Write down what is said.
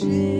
J'ai